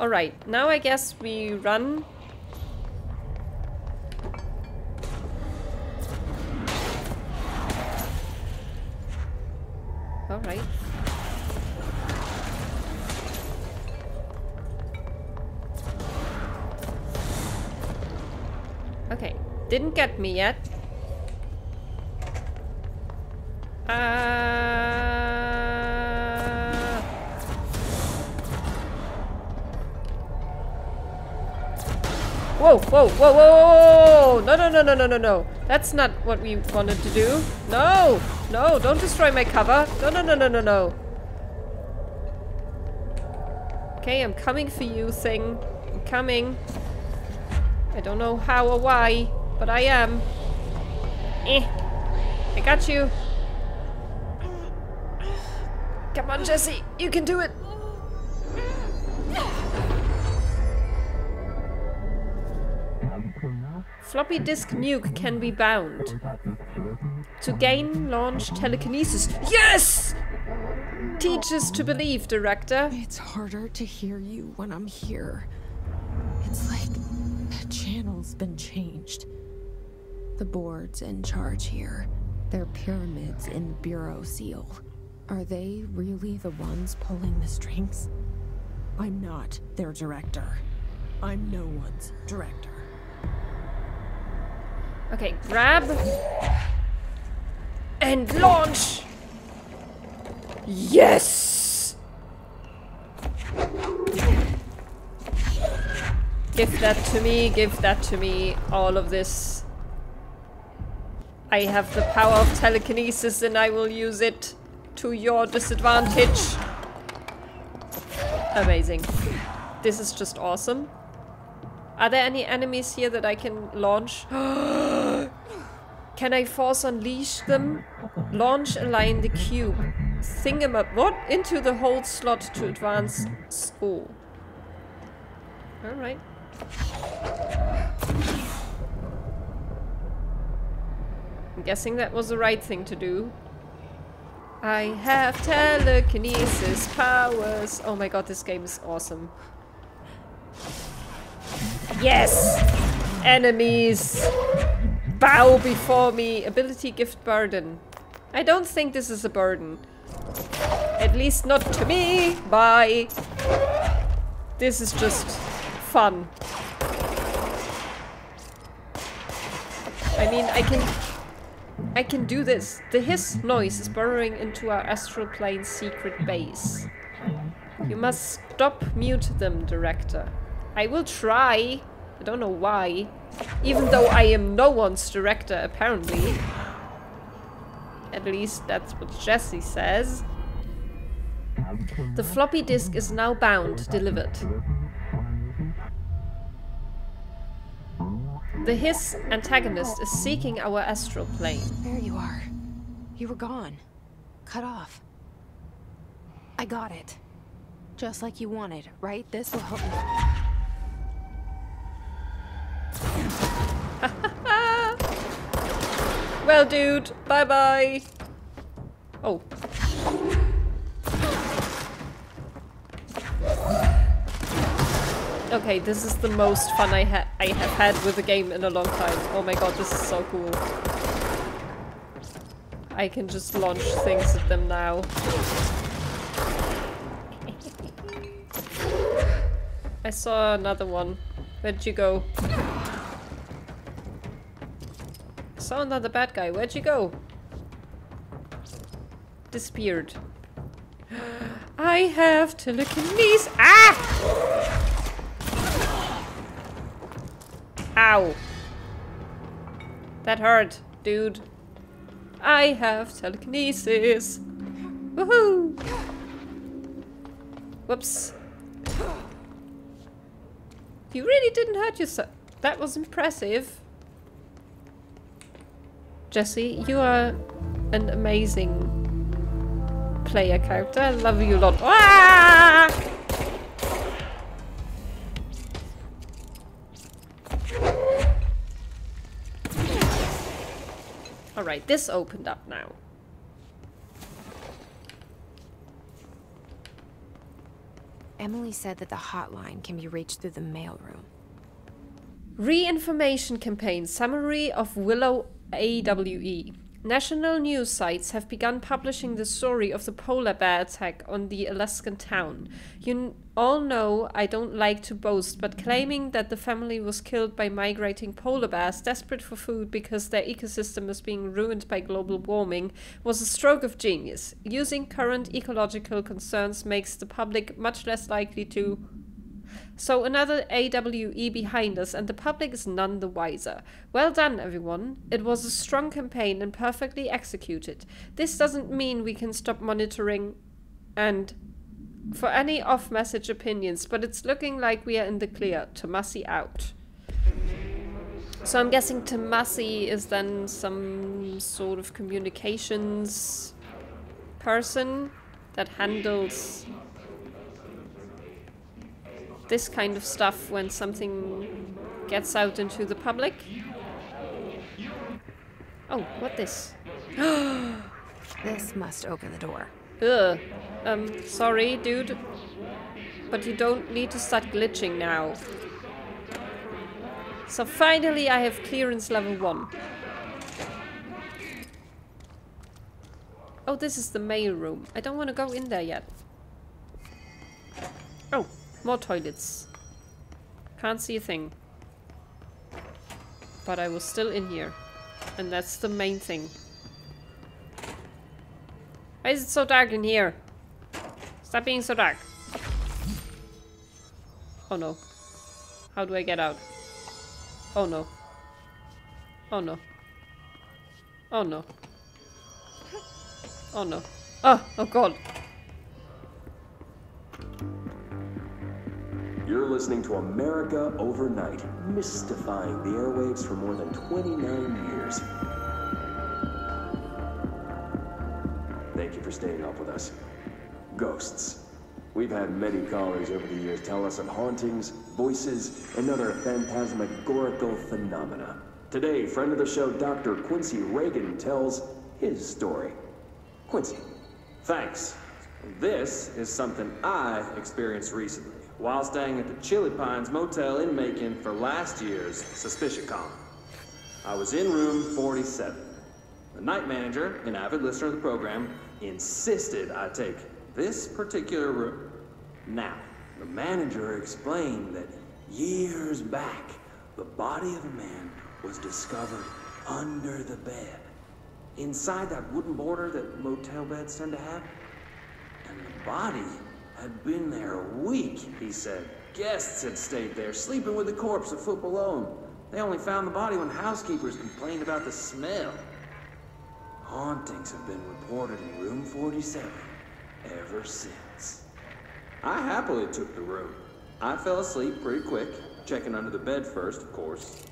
Alright, now I guess we run. Alright. Okay, didn't get me yet. Uh... Whoa, whoa, whoa, whoa, whoa! No, no, no, no, no, no, no. That's not what we wanted to do. No! No, don't destroy my cover. No, no, no, no, no, no. Okay, I'm coming for you, thing. I'm coming. I don't know how or why, but I am. Eh. I got you. Come on, Jesse. You can do it. Floppy disk nuke can be bound. To gain launch telekinesis. Yes! Teach us to believe, director. It's harder to hear you when I'm here. It's like the channel's been changed. The board's in charge here. They're pyramids in Bureau Seal. Are they really the ones pulling the strings? I'm not their director. I'm no one's director. Okay, grab. And launch! Yes! Give that to me, give that to me. All of this. I have the power of telekinesis and I will use it to your disadvantage. Amazing. This is just awesome. Are there any enemies here that I can launch? can I force unleash them? Launch align the cube. Thingamab. What? Into the hold slot to advance school. Alright. I'm guessing that was the right thing to do. I have telekinesis powers. Oh my god, this game is awesome. Yes! Enemies! Bow before me. Ability gift burden. I don't think this is a burden. At least not to me. Bye. This is just fun. I mean, I can... I can do this. The hiss noise is burrowing into our astral plane secret base. You must stop mute them, director. I will try. I don't know why. Even though I am no one's director, apparently. At least that's what Jesse says. The floppy disk is now bound, delivered. The Hiss antagonist is seeking our astral plane. There you are. You were gone. Cut off. I got it. Just like you wanted, right? This will help me. well, dude, bye-bye. Oh. Okay, this is the most fun I, ha I have had with a game in a long time. Oh my god, this is so cool. I can just launch things at them now. I saw another one. Where'd you go? Saw another bad guy. Where'd you go? Disappeared. I have telekinesis. Ah! Ow. That hurt, dude. I have telekinesis. Woohoo! Whoops. You really didn't hurt yourself. That was impressive. Jesse, you are an amazing player character. I love you a lot. Ah! Alright, this opened up now. Emily said that the hotline can be reached through the mailroom. Re-information campaign summary of Willow AWE. National news sites have begun publishing the story of the polar bear attack on the Alaskan town. You all know I don't like to boast, but claiming that the family was killed by migrating polar bears desperate for food because their ecosystem is being ruined by global warming was a stroke of genius. Using current ecological concerns makes the public much less likely to so another AWE behind us, and the public is none the wiser. Well done, everyone. It was a strong campaign and perfectly executed. This doesn't mean we can stop monitoring and for any off message opinions, but it's looking like we are in the clear. Tomasi out. So I'm guessing Tomasi is then some sort of communications person that handles this kind of stuff when something gets out into the public. Oh, what this? this must open the door. Ugh. Um, sorry, dude. But you don't need to start glitching now. So finally I have clearance level 1. Oh, this is the mail room. I don't want to go in there yet. More toilets. Can't see a thing. But I was still in here. And that's the main thing. Why is it so dark in here? Stop being so dark. Oh no. How do I get out? Oh no. Oh no. Oh no. Oh no. Oh, oh god. Listening to America Overnight, mystifying the airwaves for more than 29 years. Thank you for staying up with us. Ghosts. We've had many callers over the years tell us of hauntings, voices, and other phantasmagorical phenomena. Today, friend of the show Dr. Quincy Reagan tells his story. Quincy. Thanks. This is something I experienced recently while staying at the Chili Pines Motel in Macon for last year's Suspicion Con. I was in room 47. The night manager, an avid listener of the program, insisted I take this particular room. Now, the manager explained that years back, the body of a man was discovered under the bed. Inside that wooden border that motel beds tend to have. And the body had been there a week, he said. Guests had stayed there, sleeping with the corpse a foot below them. They only found the body when housekeepers complained about the smell. Hauntings have been reported in room 47 ever since. I happily took the room. I fell asleep pretty quick, checking under the bed first, of course.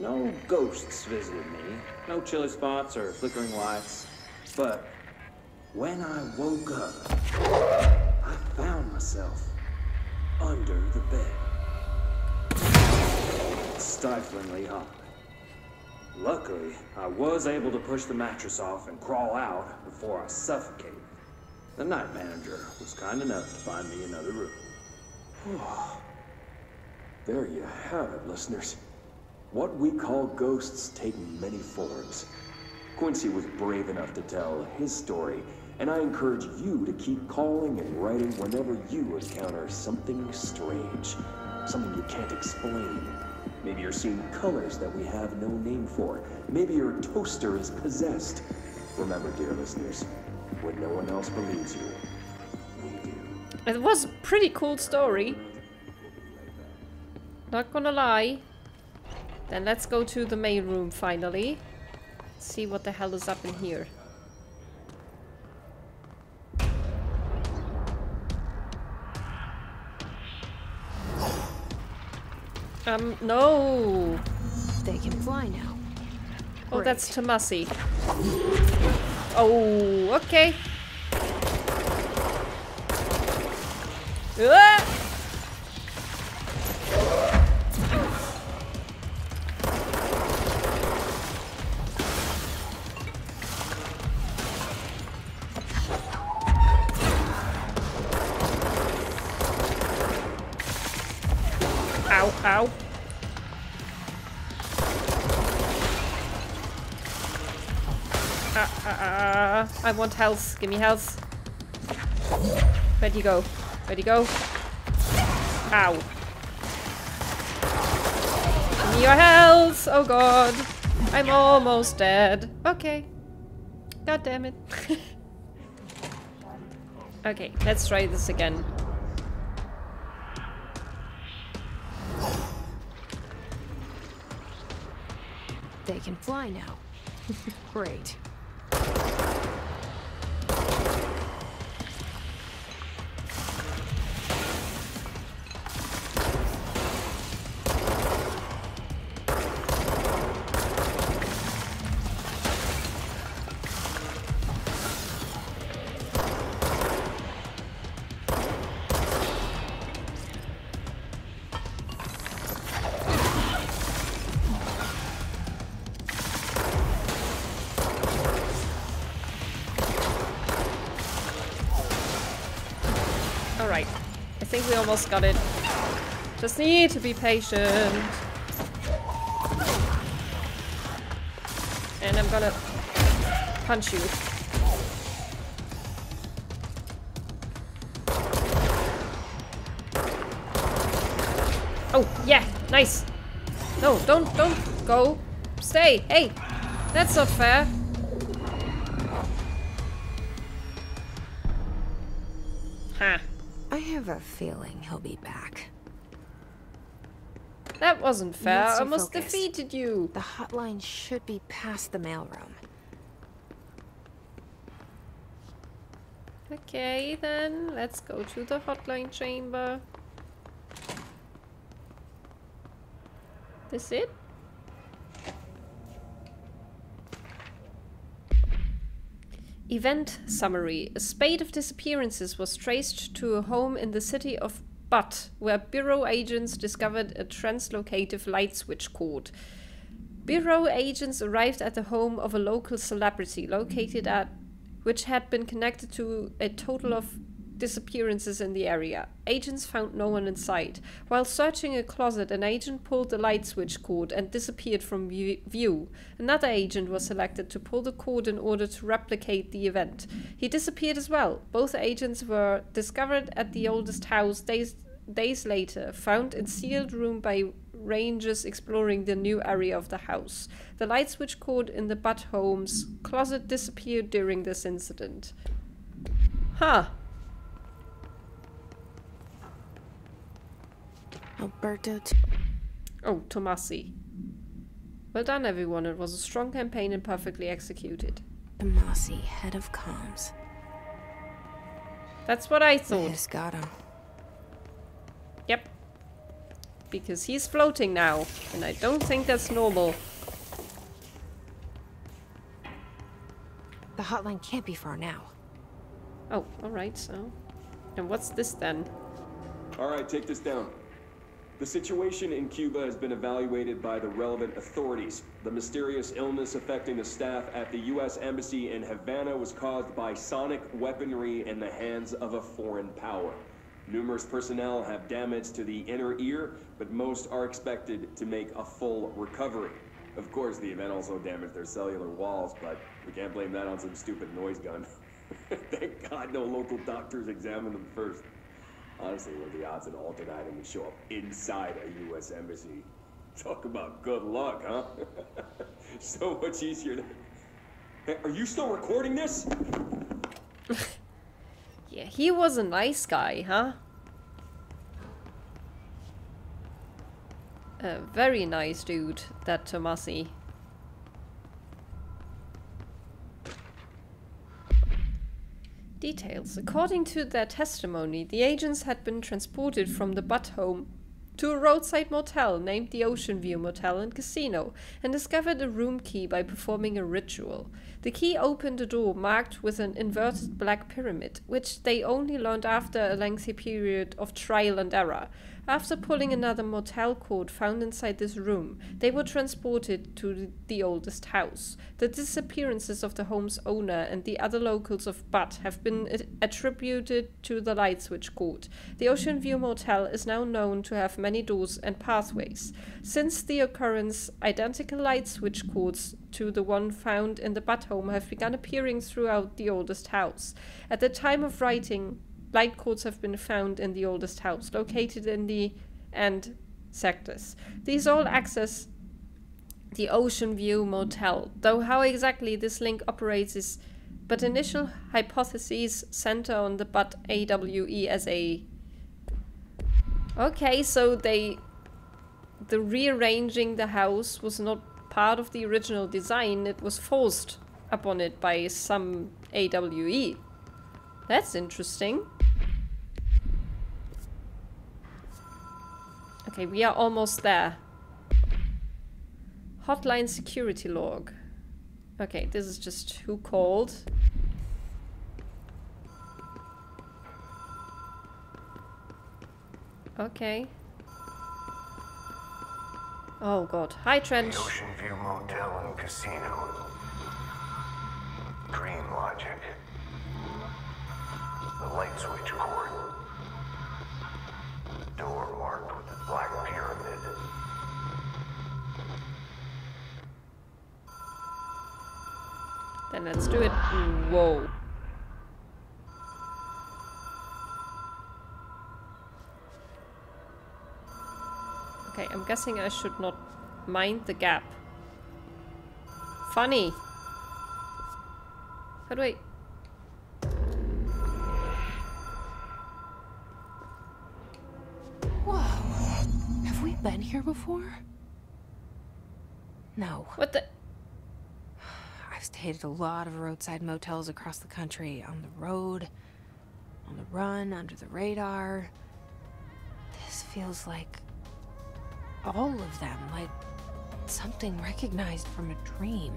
No ghosts visited me, no chilly spots or flickering lights. But when I woke up, myself under the bed. Stiflingly hot. Luckily, I was able to push the mattress off and crawl out before I suffocated. The night manager was kind enough to find me another room. there you have it, listeners. What we call ghosts take many forms. Quincy was brave enough to tell his story and I encourage you to keep calling and writing whenever you encounter something strange, something you can't explain. Maybe you're seeing colors that we have no name for. Maybe your toaster is possessed. Remember, dear listeners, when no one else believes you, we do. It was a pretty cool story. Not gonna lie. Then let's go to the main room finally. See what the hell is up in here. Um, no. They can fly now. Oh, Great. that's Tomasi. Oh, okay. Ah! I want health. Give me health. Where'd you go? Where'd you go? Ow. Give me your health! Oh god. I'm almost dead. Okay. God damn it. okay, let's try this again. They can fly now. Great. Think we almost got it. Just need to be patient. And I'm gonna punch you. Oh, yeah, nice. No, don't, don't go. Stay. Hey, that's not fair. Have a feeling he'll be back. That wasn't fair. I almost refocus. defeated you. The hotline should be past the mailroom. Okay, then let's go to the hotline chamber. This it? Event summary. A spate of disappearances was traced to a home in the city of Butte, where Bureau agents discovered a translocative light switch cord. Bureau agents arrived at the home of a local celebrity located at which had been connected to a total of disappearances in the area. Agents found no one in sight. While searching a closet, an agent pulled the light switch cord and disappeared from view-. Another agent was selected to pull the cord in order to replicate the event. He disappeared as well. Both agents were discovered at the oldest house days days later, found in sealed room by rangers exploring the new area of the house. The light switch cord in the Butte home's closet disappeared during this incident. Huh. Alberto. T- Oh, Tomasi. Well done, everyone. It was a strong campaign and perfectly executed. Tomasi, head of comms. That's what I thought. This got him. Yep. Because he's floating now, and I don't think that's normal. The hotline can't be far now. Oh, alright, so. And what's this then? All right, take this down. The situation in Cuba has been evaluated by the relevant authorities. The mysterious illness affecting the staff at the U.S. Embassy in Havana was caused by sonic weaponry in the hands of a foreign power. Numerous personnel have damage to the inner ear, but most are expected to make a full recovery. Of course, the event also damaged their cellular walls, but we can't blame that on some stupid noise gun. Thank God no local doctors examined them first. Honestly, what are the odds an alternate and we show up inside a U.S. embassy? Talk about good luck, huh? so much easier to. Hey, are you still recording this? Yeah, he was a nice guy, huh? A very nice dude, that Tomasi. Details. According to their testimony, the agents had been transported from the Butte home to a roadside motel named the Ocean View Motel and Casino and discovered a room key by performing a ritual. The key opened a door marked with an inverted black pyramid, which they only learned after a lengthy period of trial and error. After pulling another motel cord found inside this room, they were transported to the oldest house. The disappearances of the home's owner and the other locals of Butte have been attributed to the light switch cord. The Ocean View Motel is now known to have many doors and pathways. Since the occurrence, identical light switch cords to the one found in the Butte home have begun appearing throughout the oldest house. At the time of writing, light cords have been found in the oldest house, located in the end sectors. These all access the Ocean View Motel, though how exactly this link operates is but initial hypotheses center on the Butte AWE as a Okay, so they the rearranging the house was not part of the original design, it was forced upon it by some AWE. That's interesting. Okay, we are almost there. Hotline security log. Okay, this is just who called. Okay. Oh god. Hi, Trench. The Ocean View Motel and Casino. Dream logic. The light switch cord. Then let's do it. Whoa. Okay, I'm guessing I should not mind the gap. Funny. How do I... Whoa. Have we been here before? No. What the... Stayed at a lot of roadside motels across the country. On the road, on the run, under the radar. This feels like all of them, like something recognized from a dream.